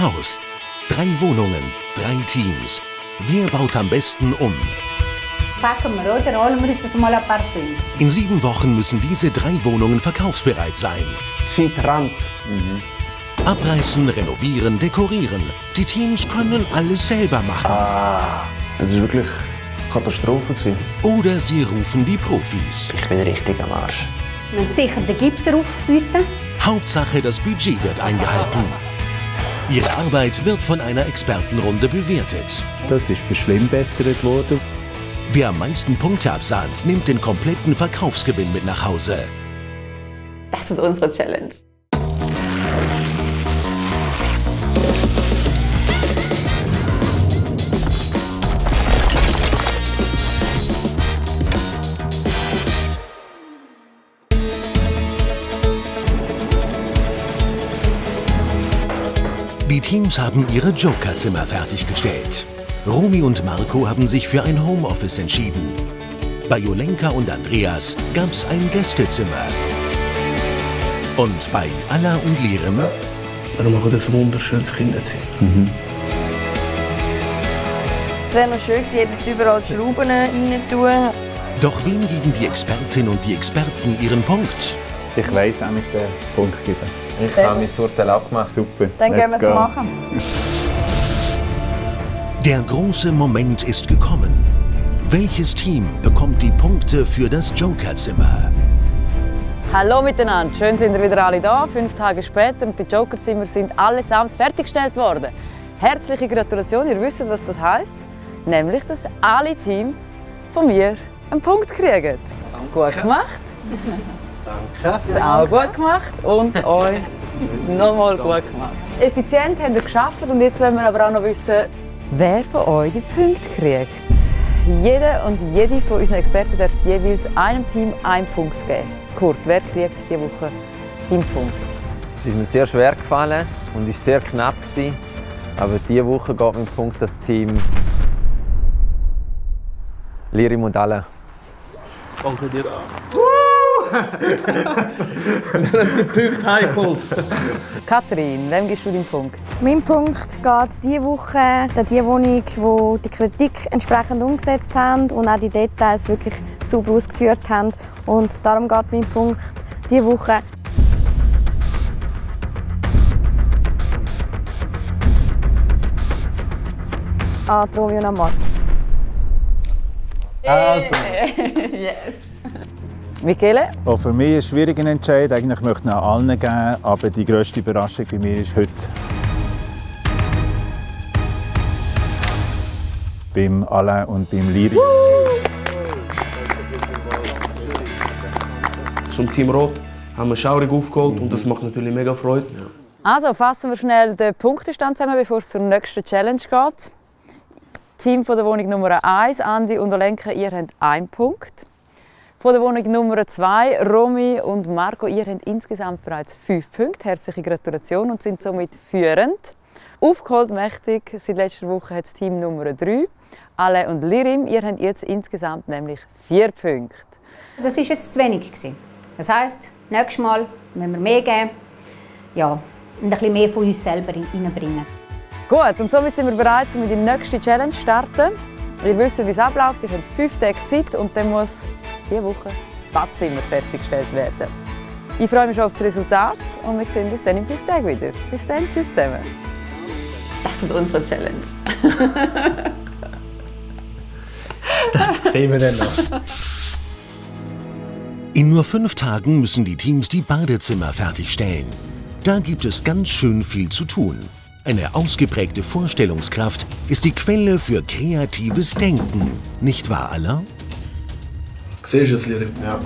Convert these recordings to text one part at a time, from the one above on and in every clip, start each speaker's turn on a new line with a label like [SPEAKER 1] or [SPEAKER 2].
[SPEAKER 1] Ein Haus, drei Wohnungen, drei Teams. Wer baut am besten um?
[SPEAKER 2] Packen wir, oder? Holen wir uns das mal Punkte.
[SPEAKER 1] In sieben Wochen müssen diese drei Wohnungen verkaufsbereit sein.
[SPEAKER 3] Rennt.
[SPEAKER 1] Abreißen, renovieren, dekorieren. Die Teams können alles selber machen.
[SPEAKER 3] Es war wirklich Katastrophe. gewesen.
[SPEAKER 1] Oder sie rufen die Profis.
[SPEAKER 3] Ich bin richtig am Arsch.
[SPEAKER 2] Wir sicher den Gipser aufbieten.
[SPEAKER 1] Hauptsache, das Budget wird eingehalten. Ihre Arbeit wird von einer Expertenrunde bewertet.
[SPEAKER 4] Das ist verschlimmbessert worden.
[SPEAKER 1] Wer am meisten Punkte absahnt, nimmt den kompletten Verkaufsgewinn mit nach Hause.
[SPEAKER 5] Das ist unsere Challenge.
[SPEAKER 1] Teams haben ihre Jokerzimmer fertiggestellt. Romy und Marco haben sich für ein Homeoffice entschieden. Bei Jolenka und Andreas gab's ein Gästezimmer. Und bei Alla und Lirim
[SPEAKER 6] Wir machen ein wunderschönes Kinderzimmer.
[SPEAKER 7] Es wäre noch schön gewesen, jetzt überall die Schrauben rein tun.
[SPEAKER 1] Doch wem geben die Expertin und die Experten ihren Punkt?
[SPEAKER 4] Ich weiss, wem ich den Punkt gebe.
[SPEAKER 3] Ich
[SPEAKER 7] Sehr
[SPEAKER 3] habe mein Urteil abgemacht.
[SPEAKER 4] Super.
[SPEAKER 7] Dann gehen
[SPEAKER 4] let's
[SPEAKER 7] wir es machen.
[SPEAKER 1] Der große Moment ist gekommen. Welches Team bekommt die Punkte für das Jokerzimmer?
[SPEAKER 5] Hallo miteinander, schön sind ihr wieder alle da. Fünf Tage später und die Jokerzimmer sind allesamt fertiggestellt worden. Herzliche Gratulation, ihr wisst, was das heißt, nämlich, dass alle Teams von mir einen Punkt kriegen. Gut gemacht. Danke. Das auch gut gemacht und euch nochmal gut gemacht. Effizient habt ihr geschafft und jetzt wollen wir aber auch noch wissen, wer von euch die Punkte kriegt. Jeder und jede von unseren Experten darf jeweils einem Team einen Punkt geben. Kurt, wer kriegt diese Woche deinen Punkt?
[SPEAKER 3] Es ist mir sehr schwer gefallen und ist sehr knapp gewesen. Aber diese Woche geht mein Punkt das Team Lirim und alle.
[SPEAKER 6] Danke dir. Die Punkte heimgeholt.
[SPEAKER 5] Kathrin, wem gibst du deinen Punkt?
[SPEAKER 8] Mein Punkt geht diese Woche an die Wohnung, die die Kritik entsprechend umgesetzt haben und auch die Details wirklich sauber ausgeführt haben. Und darum geht mein Punkt diese Woche an Romeo und Amar.
[SPEAKER 3] Also.
[SPEAKER 5] Michele?
[SPEAKER 4] Auch für mich ein schwieriger Entscheid. Eigentlich möchte ich ihn allen geben, aber die grösste Überraschung bei mir ist heute beim Alain und beim Liri.
[SPEAKER 6] Zum Team Rot haben wir schaurig aufgeholt und das macht natürlich mega Freude.
[SPEAKER 5] Also fassen wir schnell den Punktestand zusammen, bevor es zur nächsten Challenge geht. Team von der Wohnung Nummer 1, Andi und Olenka, ihr habt einen Punkt. Von der Wohnung Nummer 2, Romy und Marco, ihr habt insgesamt bereits fünf Punkte. Herzliche Gratulation und sind somit führend. Aufgeholt mächtig seit letzter Woche hat das Team Nummer 3, Ale und Lirim. Ihr habt jetzt insgesamt nämlich vier Punkte.
[SPEAKER 2] Das war jetzt zu wenig. gewesen. Das heisst, nächstes Mal müssen wir mehr geben. Ja, und ein bisschen mehr von uns selber in- reinbringen.
[SPEAKER 5] Gut, und somit sind wir bereit, um in die nächste Challenge zu starten. Ihr wisst, wie es abläuft. Ihr habt fünf Tage Zeit und dann muss diese Woche das Badzimmer fertiggestellt werden. Ich freue mich schon auf das Resultat und wir sehen uns dann in fünf Tagen wieder. Bis dann, tschüss zusammen. Das ist unsere Challenge.
[SPEAKER 6] Sehen wir dann noch.
[SPEAKER 1] In nur fünf Tagen müssen die Teams die Badezimmer fertigstellen. Da gibt es ganz schön viel zu tun. Eine ausgeprägte Vorstellungskraft ist die Quelle für kreatives Denken. Nicht wahr, Alla?
[SPEAKER 6] Siehst du es, Lirim?
[SPEAKER 3] Ja,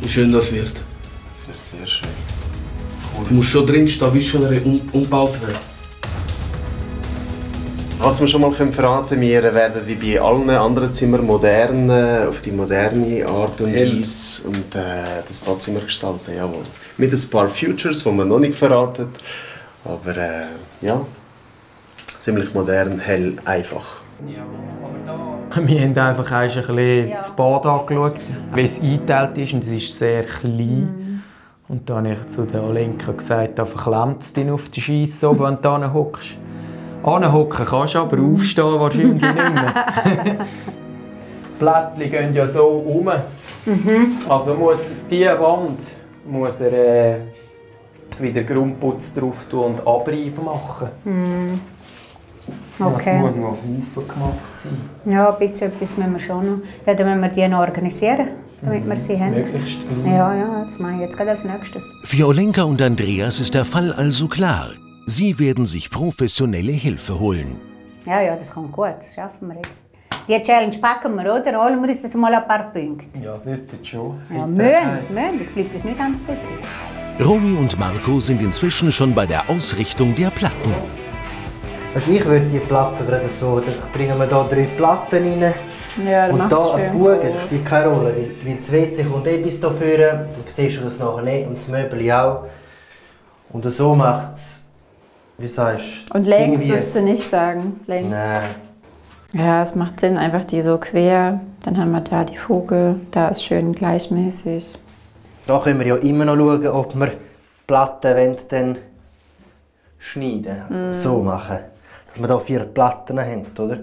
[SPEAKER 6] Wie schön das wird.
[SPEAKER 3] das wird sehr schön.
[SPEAKER 6] Du musst schon drinstehen, wie schon um, umgebaut wird.
[SPEAKER 9] Was wir schon mal können verraten wir werden wie bei allen anderen Zimmern modern, äh, auf die moderne Art und. Weise und äh, das Badzimmer gestalten, jawohl. Mit ein paar Futures, die wir noch nicht verraten, aber äh, ja, ziemlich modern, hell, einfach.
[SPEAKER 10] Wir haben einfach ein bisschen das Bad angeschaut, wie es eingeteilt ist und es ist sehr klein. Und dann habe ich zu der Olenka gesagt, da verklemmt es dich auf die Scheisse wenn du da hockst. Anhocken kannst du, aber aufstehen wahrscheinlich nicht mehr. die Blättchen gehen ja so um. Also muss die Wand muss er äh, wieder Grundputz drauf tun und Abrieb machen. Das
[SPEAKER 2] Okay.
[SPEAKER 10] muss noch Haufen gemacht sein.
[SPEAKER 2] Ja, ein bisschen etwas müssen wir schon noch. Ja, dann müssen wir die noch organisieren, damit wir sie haben.
[SPEAKER 10] Möglichst klein.
[SPEAKER 2] Ja, ja, das mache ich jetzt gerade als nächstes.
[SPEAKER 1] Für Olenka und Andreas ist der Fall also klar. Sie werden sich professionelle Hilfe holen.
[SPEAKER 2] Ja, ja, das kommt gut, das schaffen wir jetzt. Die Challenge packen wir, oder? Holen wir uns das mal ein paar Punkte.
[SPEAKER 10] Ja, es wird jetzt schon.
[SPEAKER 2] Ja, müssen, müssen, das bleibt uns nicht anders übrig.
[SPEAKER 1] Romy und Marco sind inzwischen schon bei der Ausrichtung der Platten.
[SPEAKER 11] Also ich würde die Platte gerade so, dann bringen wir da drei Platten rein.
[SPEAKER 8] Ja,
[SPEAKER 11] Und da eine Fuge, das spielt keine Rolle, weil, weil das WC kommt eh bis da vorne, dann siehst du das nachher nicht und das Möbel auch. Und so macht es, wie sagst du?
[SPEAKER 8] Und längs würdest du nicht sagen. Längs.
[SPEAKER 11] Nein.
[SPEAKER 8] Ja, es macht Sinn, einfach die so quer. Dann haben wir da die Fuge, da ist schön gleichmäßig.
[SPEAKER 11] Da können wir ja immer noch schauen, ob wir Platten dann schneiden,
[SPEAKER 8] Mm.
[SPEAKER 11] so machen. Dass wir da vier Platten haben, oder?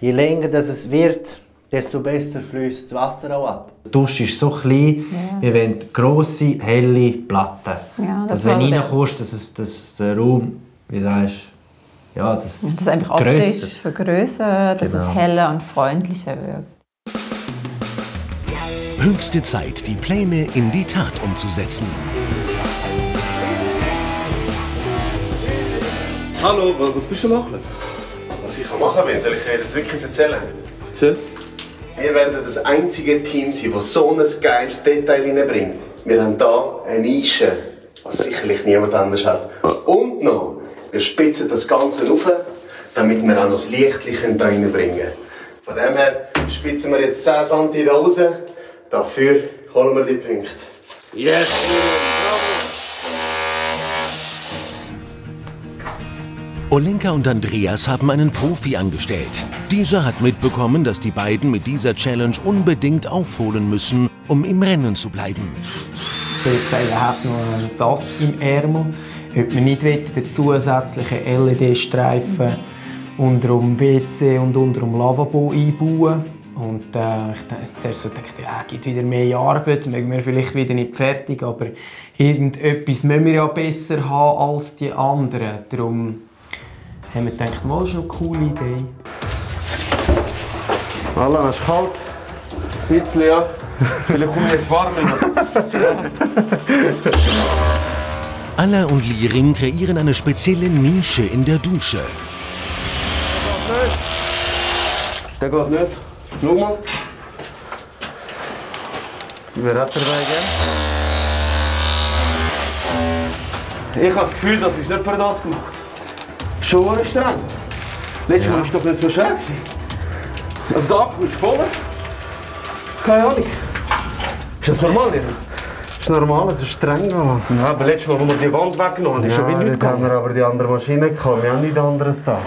[SPEAKER 11] Je länger das es wird, desto besser fließt das Wasser auch ab. Die Dusche ist so klein,
[SPEAKER 8] Ja.
[SPEAKER 11] wir wollen grosse, helle Platten.
[SPEAKER 8] Ja, das
[SPEAKER 11] dass wenn du
[SPEAKER 8] der-
[SPEAKER 11] reinkommst, dass, es, dass der Raum, wie sagst du, ja, das,
[SPEAKER 8] Das ist einfach
[SPEAKER 11] grösser.
[SPEAKER 8] optisch vergrößert, dass
[SPEAKER 11] Genau.
[SPEAKER 8] es heller und freundlicher wirkt.
[SPEAKER 1] Höchste Zeit, die Pläne in die Tat umzusetzen.
[SPEAKER 9] Hallo, was bist du machen? Was ich machen kann, soll ich dir das wirklich erzählen?
[SPEAKER 6] Erzähl.
[SPEAKER 9] Wir werden das einzige Team sein, das so ein geiles Detail reinbringt. Wir haben hier eine Nische, was sicherlich niemand anders hat. Und noch, wir spitzen das Ganze auf, damit wir auch noch das Lichtchen da reinbringen können. Von dem her spitzen wir jetzt 10 cm da raus. Dafür holen wir die Punkte.
[SPEAKER 6] Yes!
[SPEAKER 1] Olenka und Andreas haben einen Profi angestellt. Dieser hat mitbekommen, dass die beiden mit dieser Challenge unbedingt aufholen müssen, um im Rennen zu bleiben.
[SPEAKER 10] Ich würde sagen, er hat noch einen Sass im Ärmel. Ob man nicht will, den zusätzlichen LED-Streifen unter dem WC und unter dem Lavabo einbauen Und äh, ich dachte, zuerst so ja, gibt wieder mehr Arbeit, mögen wir vielleicht wieder nicht fertig, aber irgendetwas müssen wir ja besser haben als die anderen. Darum haben wir gedacht, mal, das ist eine coole Idee.
[SPEAKER 6] Voilà, es ist kalt. Ein bisschen, ja. Vielleicht kommen wir jetzt warm
[SPEAKER 1] Alla und Liring kreieren eine spezielle Nische in der Dusche.
[SPEAKER 6] Der geht nicht. Schau mal.
[SPEAKER 11] Wer hat dabei,
[SPEAKER 6] Ich habe das Gefühl, das ist nicht für das gemacht. Schon streng. Letztes Mal war es doch nicht so schwer. Also der Akku ist voll. Keine Ahnung. Ist das normal?
[SPEAKER 9] Das ist normal, es ist streng. Ja,
[SPEAKER 6] Ja, aber letztes Mal, wo wir die Wand weggenommen haben, ist schon wieder nichts
[SPEAKER 9] haben wir aber die andere Maschine gehabt. Wir haben nichts anderes da.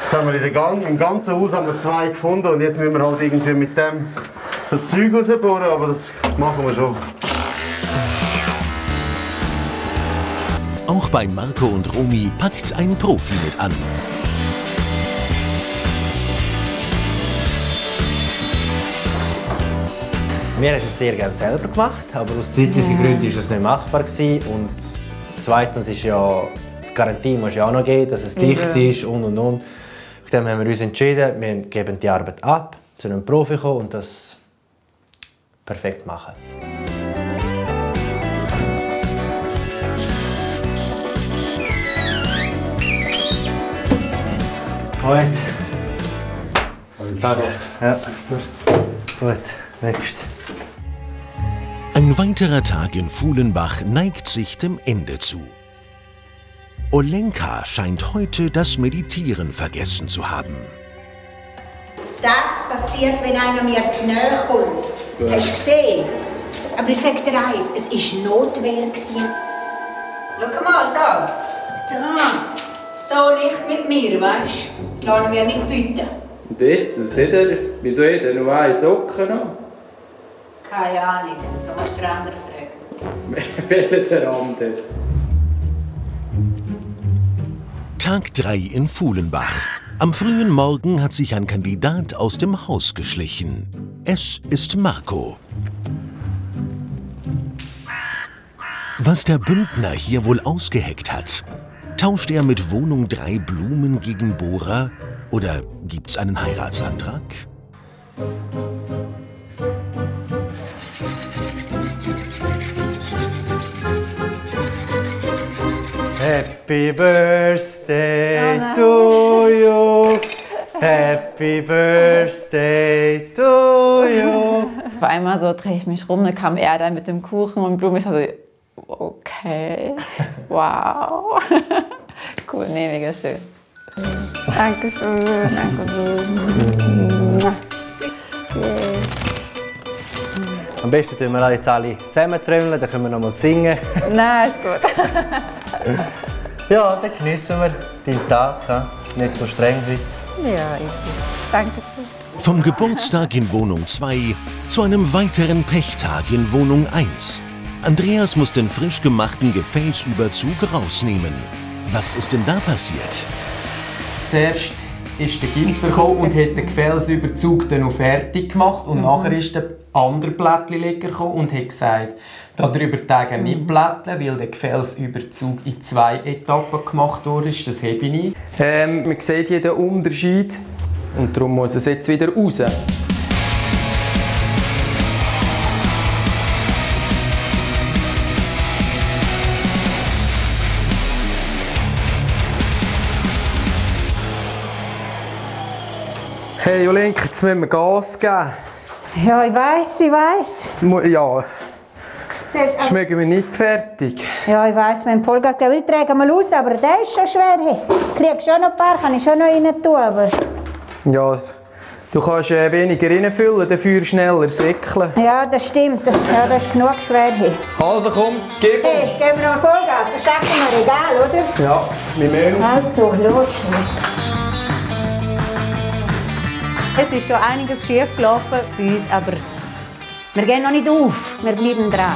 [SPEAKER 9] Jetzt haben wir in der Gang, im ganzen Haus haben wir zwei gefunden und jetzt müssen wir halt irgendwie mit dem das Zeug rausbohren, aber das machen wir schon.
[SPEAKER 1] Auch bei Marco und Romy packt ein Profi mit an.
[SPEAKER 11] Wir haben es sehr gerne selber gemacht, aber aus zeitlichen Gründen war es nicht machbar. Gewesen. Und zweitens ist ja, die Garantie muss ja auch noch geben, dass es dicht
[SPEAKER 8] Ja.
[SPEAKER 11] ist und und und. Auf dem haben wir uns entschieden, wir geben die Arbeit ab, zu einem Profi kommen und das perfekt machen. Gut. Perfekt. Ja. Gut, nächst.
[SPEAKER 1] Ein weiterer Tag in Fuhlenbach neigt sich dem Ende zu. Olenka scheint heute das Meditieren vergessen zu haben.
[SPEAKER 2] Das passiert, wenn einer mir zu nahe kommt. Hast du gesehen? Aber ich sag dir eins, es war Notwehr. Schau mal da. Da. So nicht mit mir, weißt du? Das lassen wir nicht bieten.
[SPEAKER 10] Dort, was hat er? Wieso hat er nur eine Socke noch?
[SPEAKER 2] Keine Ahnung, da musst du den anderen fragen.
[SPEAKER 10] Welcher Raum dort?
[SPEAKER 1] Tag 3 in Fuhlenbach. Am frühen Morgen hat sich ein Kandidat aus dem Haus geschlichen. Es ist Marco. Was der Bündner hier wohl ausgeheckt hat? Tauscht er mit Wohnung 3 Blumen gegen Bohrer? Oder gibt's einen Heiratsantrag?
[SPEAKER 11] Happy Birthday to you. Happy Birthday to you.
[SPEAKER 12] Auf einmal so drehe ich mich rum, dann kam er dann mit dem Kuchen und Blumen. Ich war so, okay, wow. cool, nee, mega schön. Dankeschön, Dankeschön.
[SPEAKER 11] Am besten tun wir jetzt alle zusammen trommeln, dann können wir noch mal singen.
[SPEAKER 12] Nein, ist gut.
[SPEAKER 11] Ja, dann genießen wir deinen Tag. ja. Nicht so streng heute.
[SPEAKER 12] Ja, ist gut. Dankeschön.
[SPEAKER 1] Vom Geburtstag in Wohnung 2 zu einem weiteren Pechtag in Wohnung 1. Andreas muss den frisch gemachten Gefäßüberzug rausnehmen. Was ist denn da passiert?
[SPEAKER 10] Zuerst ist der Gipser gekommen und hat den Gefällsüberzug dann noch fertig gemacht und nachher ist der andere Plättchenleger gekommen und hat gesagt, darüber tagen nicht plätteln, weil der Gefällsüberzug in zwei Etappen gemacht wurde. Das habe ich nicht. Ähm, man sieht hier den Unterschied und darum muss es jetzt wieder raus. Hey Jolenka, jetzt müssen wir Gas geben.
[SPEAKER 2] Ja, ich weiß, ich weiß.
[SPEAKER 10] Ja, schmecken wir nicht fertig.
[SPEAKER 2] Ja, ich weiß, mein Vollgas, der will tragen mal aus, aber der ist schon schwer. Hey. Kriegst schon noch ein paar, kann ich schon noch rein tun, aber...
[SPEAKER 10] Ja, du kannst äh, weniger reinfüllen, dafür schneller säckeln.
[SPEAKER 2] Ja, das stimmt. Ja, das ist genug schwer. Hey,
[SPEAKER 10] Also komm, gib ihm.
[SPEAKER 2] hey geben wir noch Vollgas, das schaffen wir, egal, oder?
[SPEAKER 10] Ja, wir müssen.
[SPEAKER 2] Also, los.
[SPEAKER 13] Es ist schon einiges schief gelaufen bei uns, aber wir gehen noch nicht auf. Wir bleiben dran.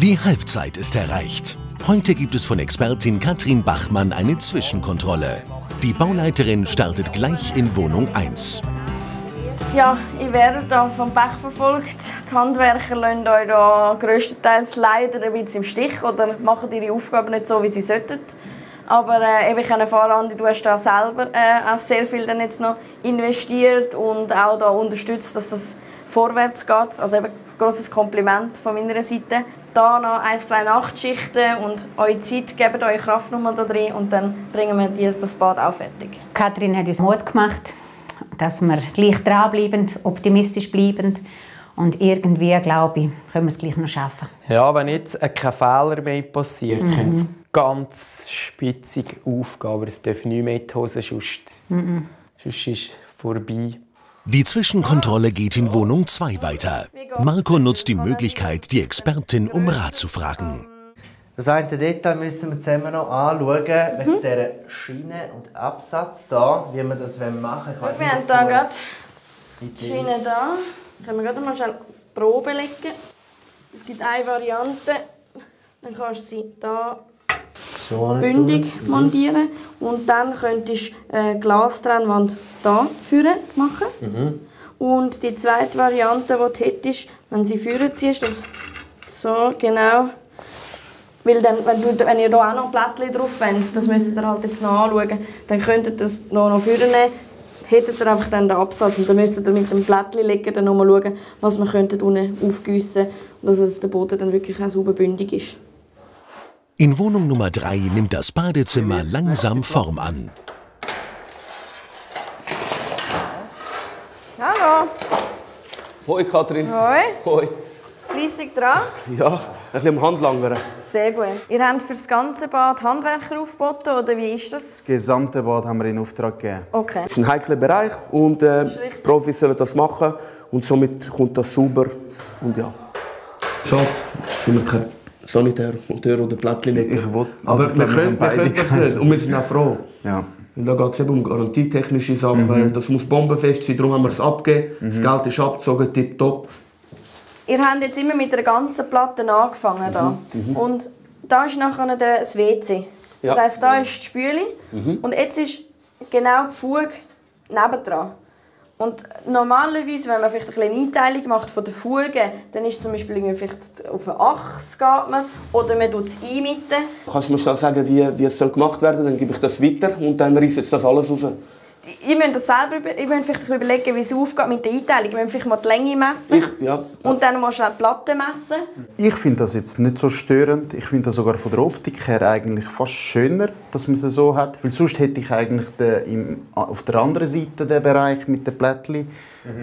[SPEAKER 1] Die Halbzeit ist erreicht. Heute gibt es von Expertin Katrin Bachmann eine Zwischenkontrolle. Die Bauleiterin startet gleich in Wohnung 1.
[SPEAKER 8] Ja, ich werde da vom Pech verfolgt. Die Handwerker lassen euch da grösstenteils leider ein bisschen im Stich oder machen ihre Aufgaben nicht so, wie sie sollten. Aber äh, ich kann erfahren, Andi, du hast da selber äh, auch sehr viel dann jetzt noch investiert und auch da unterstützt, dass das vorwärts geht. Also eben, grosses Kompliment von meiner Seite. Da noch ein, zwei Nachtschichten und eure Zeit, gebt eure Kraft nochmal da drin und dann bringen wir das Bad auch fertig.
[SPEAKER 13] Kathrin hat uns Mut gemacht, dass wir gleich dranbleiben, optimistisch bleiben. Und irgendwie, glaube ich, können wir es gleich noch schaffen.
[SPEAKER 10] Ja, wenn jetzt kein Fehler mehr passiert,
[SPEAKER 13] Mhm.
[SPEAKER 10] könnte es ganz spitzig aufgehen. Aber es darf nicht mehr in die Hose, sonst,
[SPEAKER 13] Mhm.
[SPEAKER 10] sonst ist es vorbei.
[SPEAKER 1] Die Zwischenkontrolle geht in Wohnung 2 weiter. Marco nutzt die Möglichkeit, die Expertin um Rat zu fragen.
[SPEAKER 11] Das eine Detail müssen wir zusammen noch anschauen, wegen dieser Schiene und Absatz da, wie wir das machen wollen.
[SPEAKER 8] Wir haben hier gerade die Schiene da. Können wir gerade mal schnell Probe legen. Es gibt eine Variante. Dann kannst du sie da bündig
[SPEAKER 11] tun.
[SPEAKER 8] montieren und dann könntest du eine Glastrennwand da führen machen.
[SPEAKER 11] Mhm.
[SPEAKER 8] Und die zweite Variante, die du hättest, wenn sie führen ziehst, das so genau. Weil dann, wenn, du, wenn ihr hier auch noch Blättchen drauf wollt, das müsst ihr halt jetzt noch anschauen, dann könntet ihr das noch, noch führen nehmen, hättet ihr einfach dann den Absatz und dann müsstet ihr mit dem Blättchen legen, dann noch mal schauen, was wir könnten unten aufgießen und dass es der Boden dann wirklich auch sauber bündig ist.
[SPEAKER 1] In Wohnung Nummer 3 nimmt das Badezimmer langsam Form an.
[SPEAKER 8] Hallo!
[SPEAKER 6] Hoi Katrin.
[SPEAKER 8] Hoi!
[SPEAKER 6] Hoi.
[SPEAKER 8] Fleissig dran.
[SPEAKER 6] Ja, ein bisschen am Handlangern.
[SPEAKER 8] Sehr gut. Ihr habt für das ganze Bad Handwerker aufgeboten, oder wie ist das?
[SPEAKER 14] Das gesamte Bad haben wir in Auftrag gegeben.
[SPEAKER 8] Okay.
[SPEAKER 6] Das ist ein heikler Bereich und äh, Profis sollen das machen und somit kommt das sauber und ja. Schade, sind wir kein Sanitär, Monteur oder Plättchen.
[SPEAKER 14] Ich will,
[SPEAKER 6] Aber
[SPEAKER 14] also ich
[SPEAKER 6] wir können, wir können das nicht und wir sind auch froh.
[SPEAKER 14] Ja.
[SPEAKER 6] Weil da geht es eben um garantietechnische Sachen.
[SPEAKER 8] Mhm.
[SPEAKER 6] Das muss bombenfest sein, darum haben wir es abgegeben. Das Geld ist abgezogen, tipptopp.
[SPEAKER 8] Ihr habt jetzt immer mit einer ganzen Platte angefangen. Da.
[SPEAKER 6] Mhm.
[SPEAKER 8] Und da ist nachher das WC. Das
[SPEAKER 6] Ja.
[SPEAKER 8] heisst, da ist die Spüle.
[SPEAKER 6] Mhm.
[SPEAKER 8] Und jetzt ist genau die Fuge nebendran. Und normalerweise, wenn man vielleicht eine kleine Einteilung macht von der Fuge, dann ist zum Beispiel irgendwie vielleicht auf eine Achse geht man, oder man tut es einmitten.
[SPEAKER 6] Kannst du mir schnell sagen, wie, wie es soll gemacht werden soll? Dann gebe ich das weiter und dann reißt das alles raus.
[SPEAKER 8] Ihr müsst das selber über- müsst vielleicht ein überlegen, wie es aufgeht mit der Einteilung. Wir müssen vielleicht mal die Länge messen
[SPEAKER 6] Ich, ja.
[SPEAKER 8] und dann mal schnell die Platte messen.
[SPEAKER 9] Ich finde das jetzt nicht so störend. Ich finde das sogar von der Optik her eigentlich fast schöner, dass man es so hat. Weil sonst hätte ich eigentlich den, im, auf der anderen Seite den Bereich mit den Plättchen.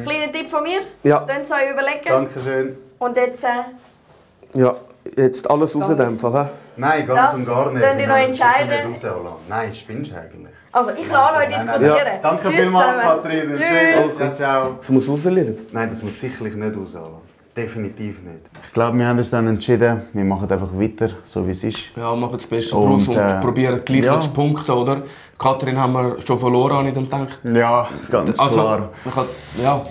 [SPEAKER 8] Kleiner Tipp von mir.
[SPEAKER 6] Ja.
[SPEAKER 8] Ihr euch überlegen.
[SPEAKER 9] Dankeschön.
[SPEAKER 8] Und jetzt... Äh,
[SPEAKER 6] Ja, jetzt alles raus in dem Fall. hä?
[SPEAKER 9] Nein, ganz
[SPEAKER 8] Das
[SPEAKER 9] und gar nicht.
[SPEAKER 8] könnt ihr noch entscheiden.
[SPEAKER 9] Nein, spinnst du eigentlich?
[SPEAKER 8] Also ich lasse euch diskutieren.
[SPEAKER 9] nein. Danke
[SPEAKER 8] Tschüss
[SPEAKER 9] vielmals. Katrin.
[SPEAKER 8] Tschüss.
[SPEAKER 9] Ciao, ciao.
[SPEAKER 6] Das muss rauslernen.
[SPEAKER 9] Nein, das muss sicherlich nicht rauslassen. Definitiv nicht. Ich glaube, wir haben uns dann entschieden, wir machen einfach weiter, so wie es ist.
[SPEAKER 6] Ja, machen das Beste
[SPEAKER 9] Und,
[SPEAKER 6] und
[SPEAKER 9] äh,
[SPEAKER 6] probieren gleich
[SPEAKER 9] ja.
[SPEAKER 6] noch zu punkten, oder? Katrin haben wir schon verloren, habe ich dann gedacht.
[SPEAKER 9] Ja, ganz
[SPEAKER 6] also,
[SPEAKER 9] klar.
[SPEAKER 6] kann- Ja,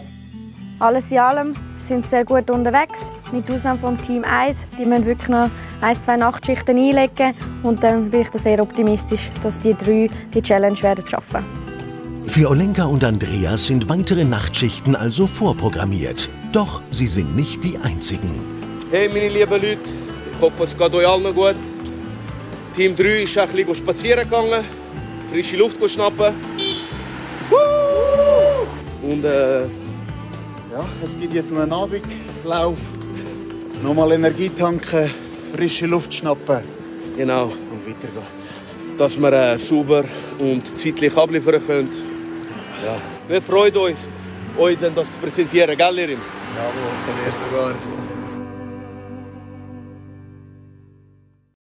[SPEAKER 15] Alles in allem sind sie sehr gut unterwegs, mit Ausnahme vom Team 1. Die müssen wirklich noch ein, zwei Nachtschichten einlegen und dann bin ich da sehr optimistisch, dass die drei die Challenge werden schaffen.
[SPEAKER 1] Für Olenka und Andreas sind weitere Nachtschichten also vorprogrammiert. Doch sie sind nicht die einzigen.
[SPEAKER 6] Hey meine lieben Leute, ich hoffe es geht euch allen gut. Team 3 ist ein bisschen spazieren gegangen, frische Luft schnappen. Und äh,
[SPEAKER 9] Ja, es gibt jetzt noch einen Abendlauf. Nochmal Energie tanken, frische Luft schnappen.
[SPEAKER 6] genau,
[SPEAKER 9] Und weiter geht's.
[SPEAKER 6] dass wir äh, sauber und zeitlich abliefern können. Ja. Wir freuen uns, euch das zu präsentieren, gell, Lirim?
[SPEAKER 9] Jawohl, sehr sogar.